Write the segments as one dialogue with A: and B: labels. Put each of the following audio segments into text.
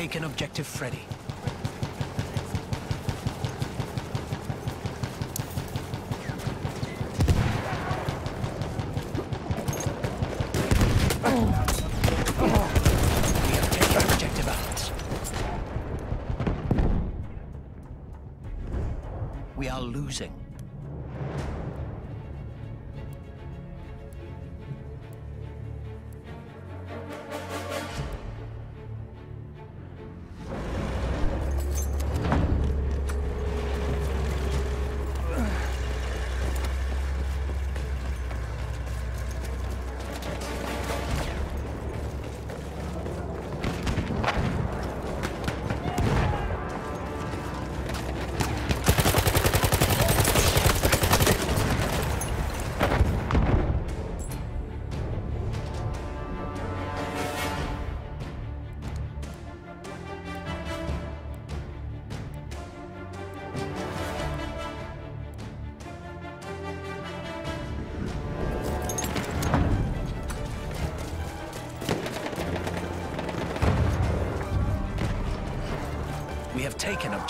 A: Have taken objective Freddy.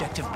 A: Objective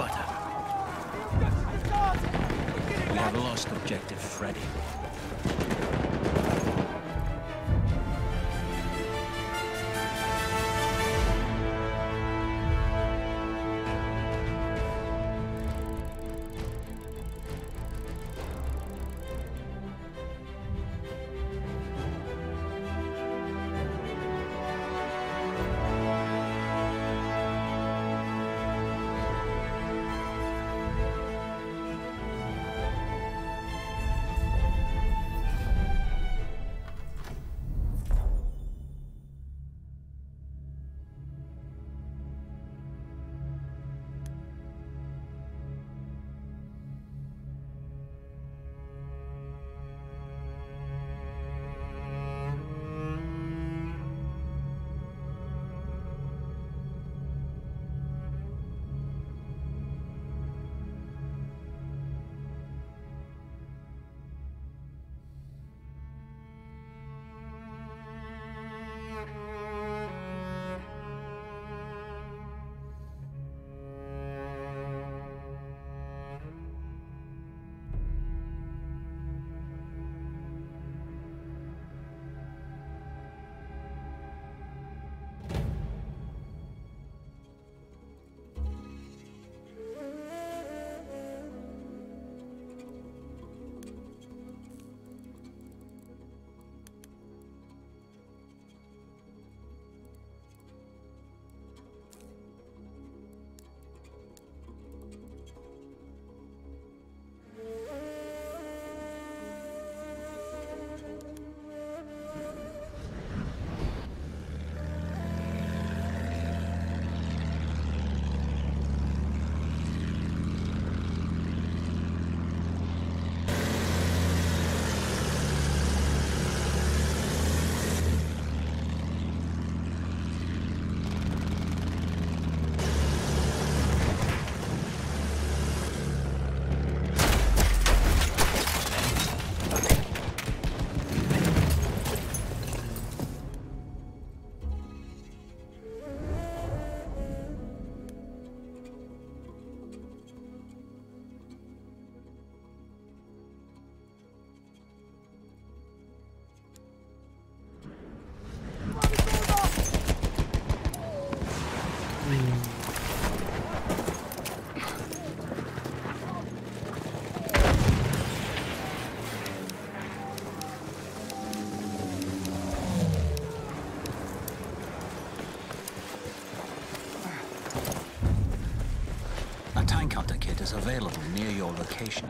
A: location.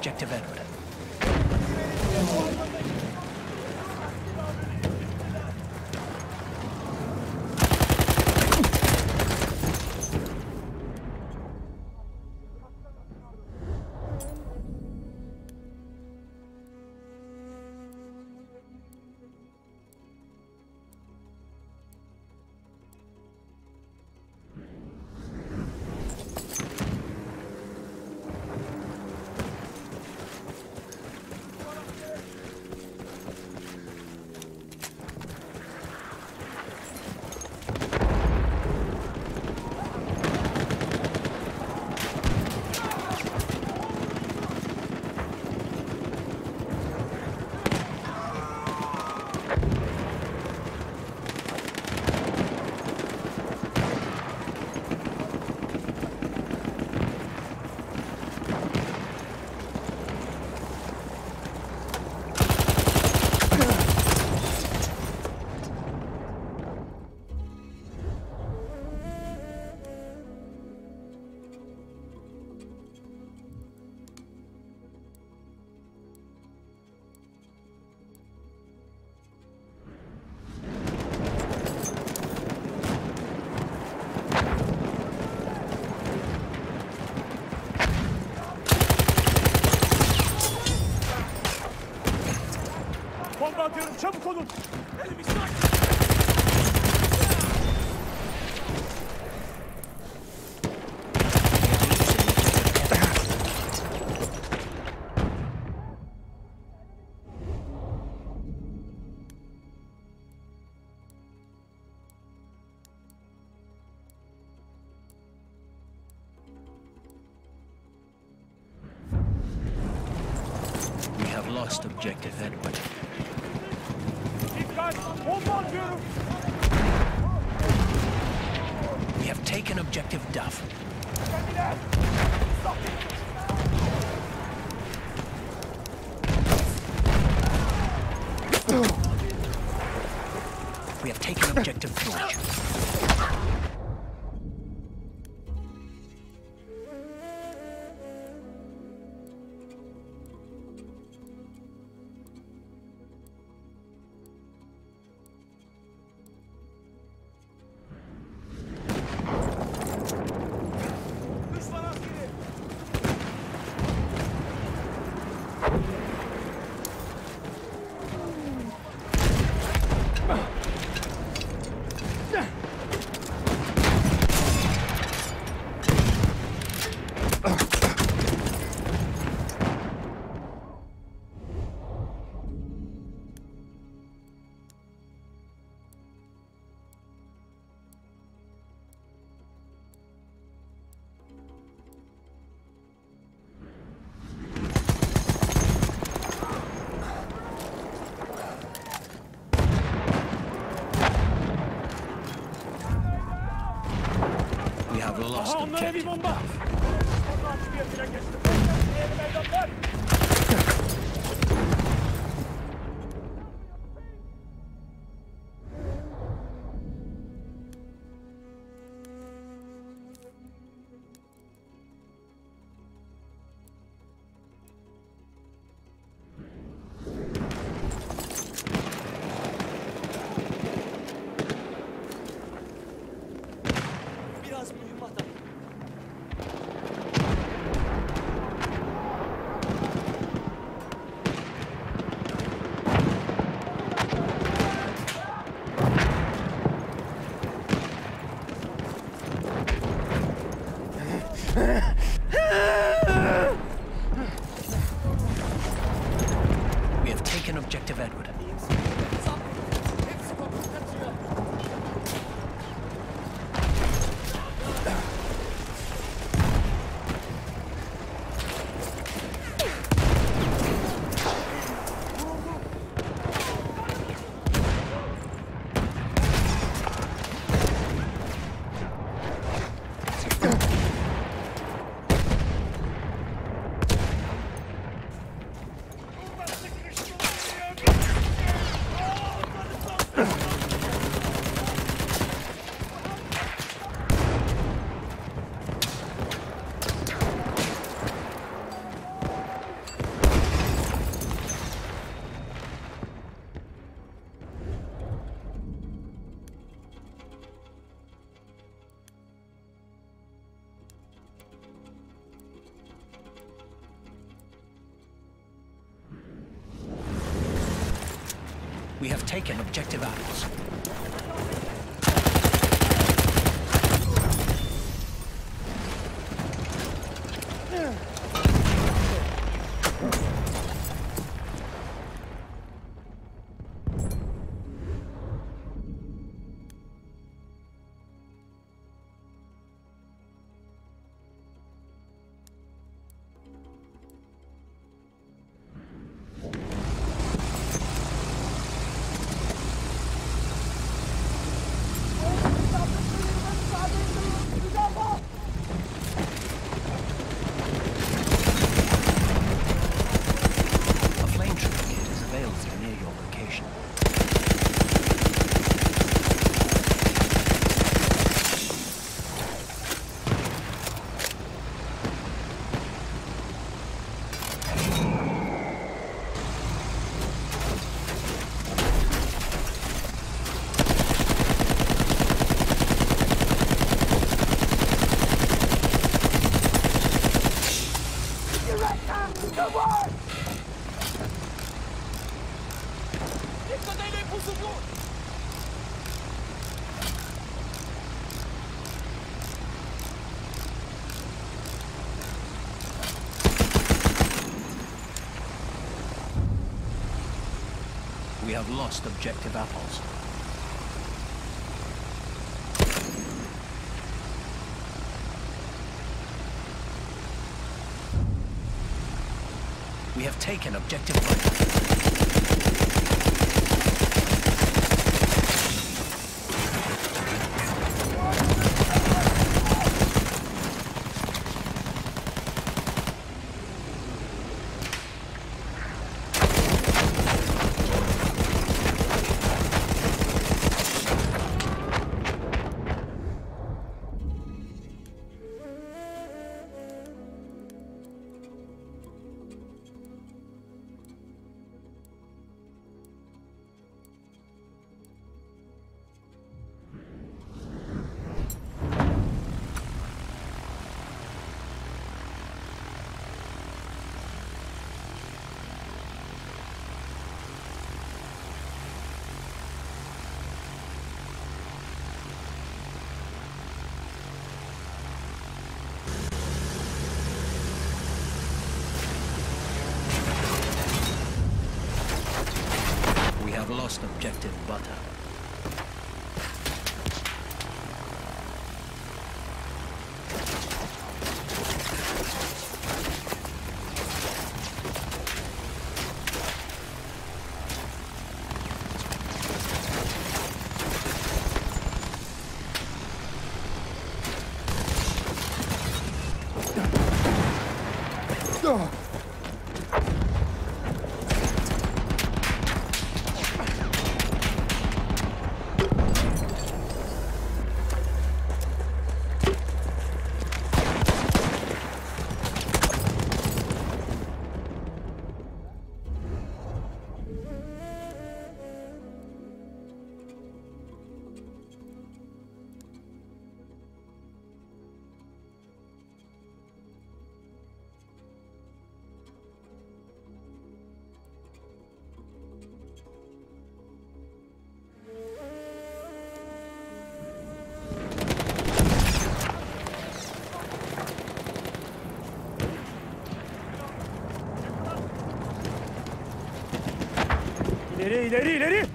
A: Objective Edward. Lost objective Edward. We have taken objective Duff. We have taken objective George.
B: Biraz mühimmat
A: taken objective apples. Have lost objective apples. We have taken objective Bravo.
B: İleri ileri ileri!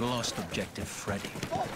A: Lost objective Freddy.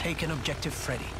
C: Taken objective Freddy.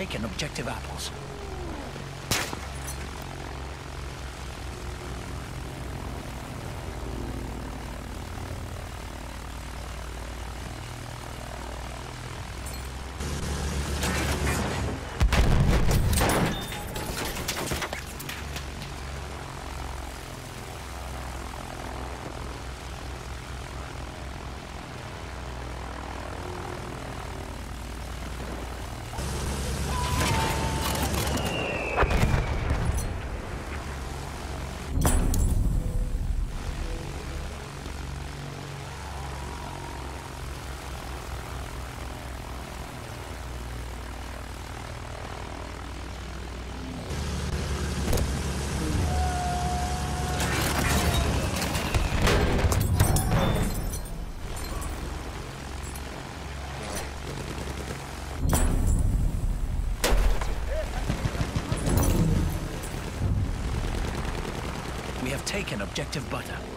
C: Taken objective apples. Taken objective butter.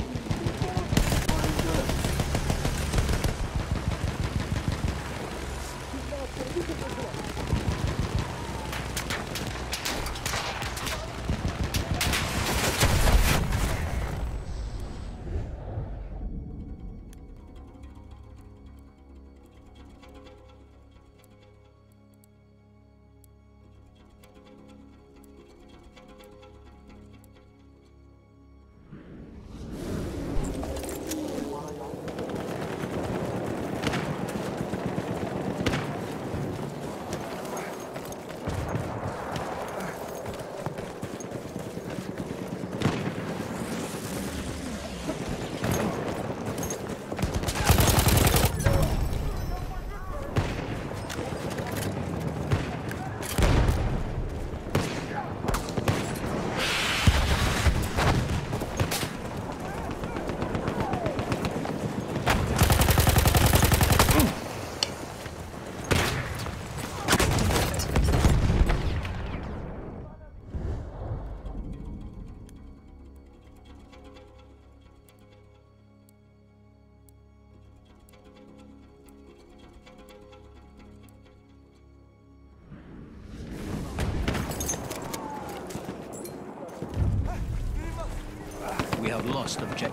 C: Have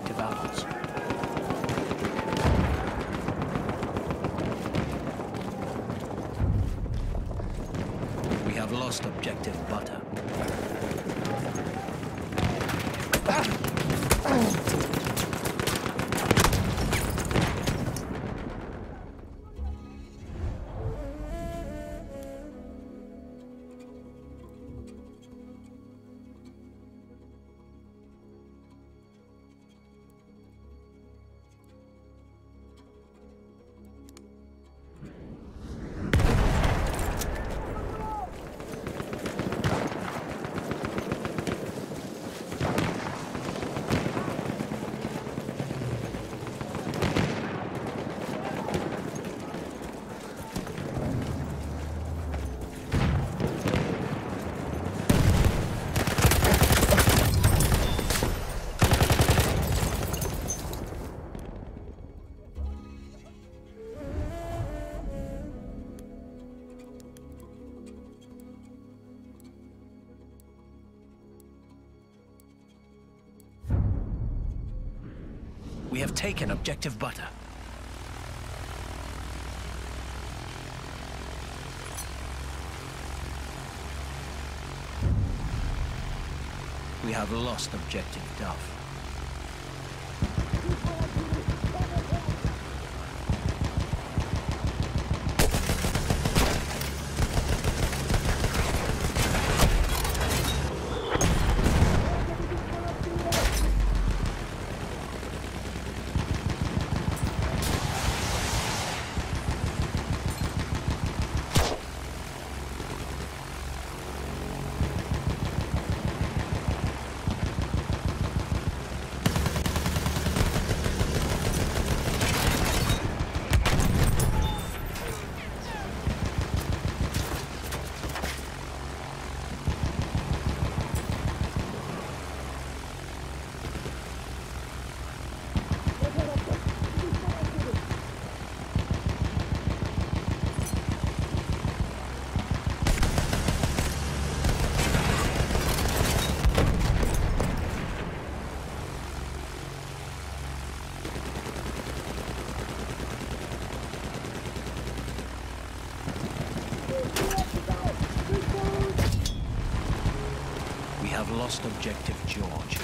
C: taken objective butter. We have lost objective Duff. We have lost objective George.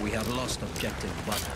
C: We have lost objective butter.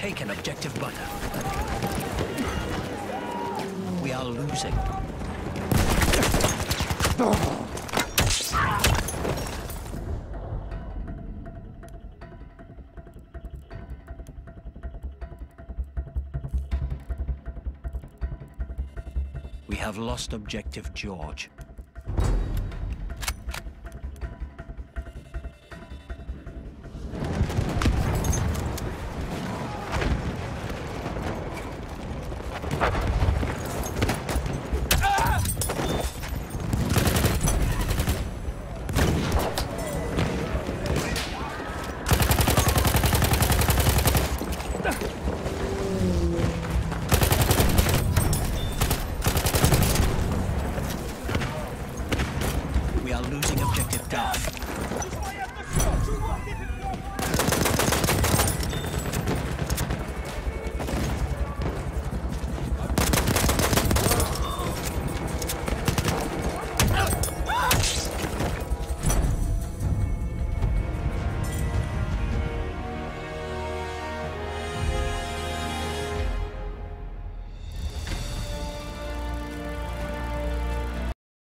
C: Taken Objective Butter. We are losing. We have lost Objective George.